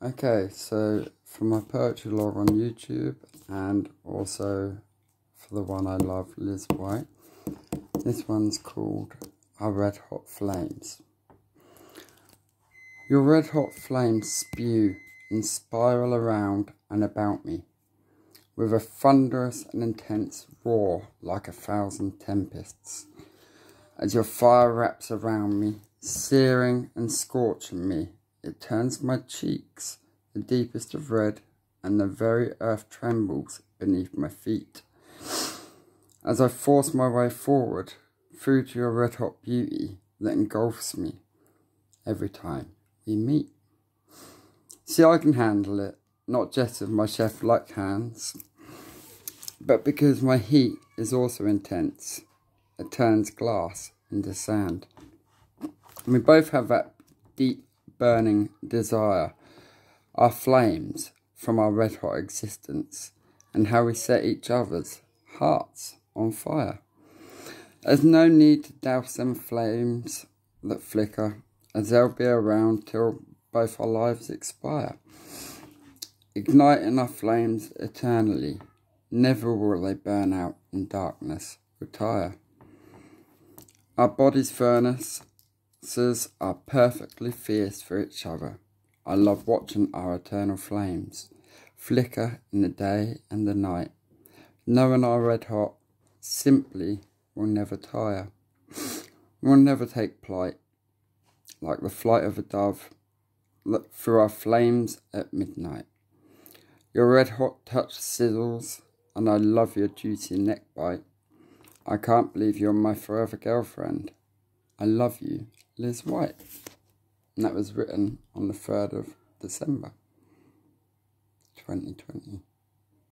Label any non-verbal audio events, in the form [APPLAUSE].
Okay, so for my poetry log on YouTube and also for the one I love, Liz White, this one's called Our Red Hot Flames. Your red hot flames spew and spiral around and about me with a thunderous and intense roar like a thousand tempests. As your fire wraps around me, searing and scorching me it turns my cheeks the deepest of red, and the very earth trembles beneath my feet. As I force my way forward through to your red hot beauty that engulfs me every time we meet. See, I can handle it, not just with my chef like hands, but because my heat is also intense. It turns glass into sand. We both have that deep burning desire, our flames from our red hot existence, and how we set each other's hearts on fire. There's no need to douse them flames that flicker, as they'll be around till both our lives expire. Igniting our flames eternally, never will they burn out in darkness, retire. Our body's furnace are perfectly fierce for each other. I love watching our eternal flames flicker in the day and the night. Knowing our red hot simply will never tire. [SNIFFS] We'll never take plight, like the flight of a dove, through our flames at midnight. Your red hot touch sizzles, and I love your juicy neck bite. I can't believe you're my forever girlfriend. I love you Liz White. And that was written on the 3rd of December 2020.